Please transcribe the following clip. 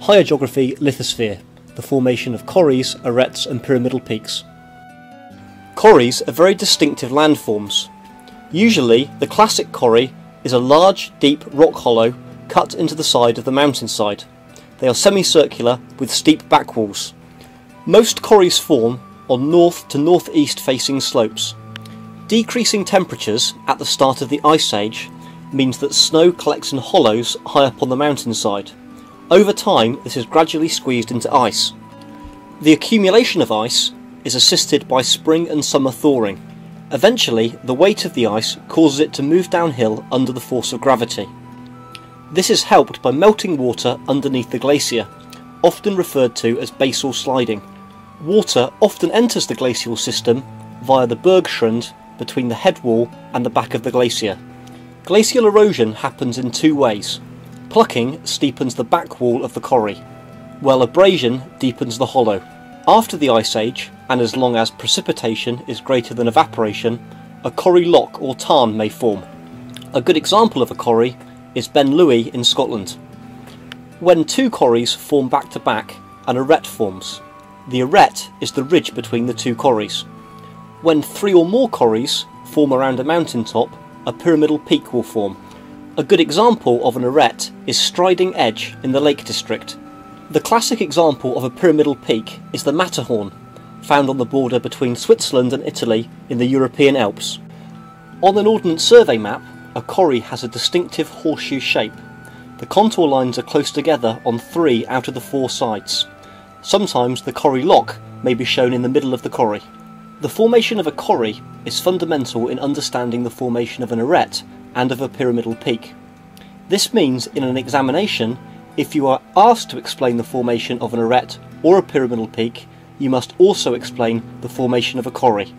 Higher geography lithosphere, the formation of corries, arêtes and pyramidal peaks. Corries are very distinctive landforms. Usually, the classic corrie is a large, deep rock hollow cut into the side of the mountainside. They are semicircular with steep back walls. Most corries form on north to northeast facing slopes. Decreasing temperatures at the start of the Ice Age means that snow collects in hollows high up on the mountainside. Over time, this is gradually squeezed into ice. The accumulation of ice is assisted by spring and summer thawing. Eventually, the weight of the ice causes it to move downhill under the force of gravity. This is helped by melting water underneath the glacier, often referred to as basal sliding. Water often enters the glacial system via the Bergschrund between the headwall and the back of the glacier. Glacial erosion happens in two ways. Plucking steepens the back wall of the corrie, while abrasion deepens the hollow. After the Ice Age, and as long as precipitation is greater than evaporation, a corrie loch or tarn may form. A good example of a corrie is Ben Lui in Scotland. When two corries form back to back, an arête forms. The arête is the ridge between the two corries. When three or more corries form around a mountain top, a pyramidal peak will form. A good example of an arête is Striding Edge in the Lake District. The classic example of a pyramidal peak is the Matterhorn, found on the border between Switzerland and Italy in the European Alps. On an Ordnance Survey map, a corrie has a distinctive horseshoe shape. The contour lines are close together on three out of the four sides. Sometimes the corrie loch may be shown in the middle of the corrie. The formation of a corrie is fundamental in understanding the formation of an arête and of a pyramidal peak. This means in an examination, if you are asked to explain the formation of an arête or a pyramidal peak, you must also explain the formation of a corrie.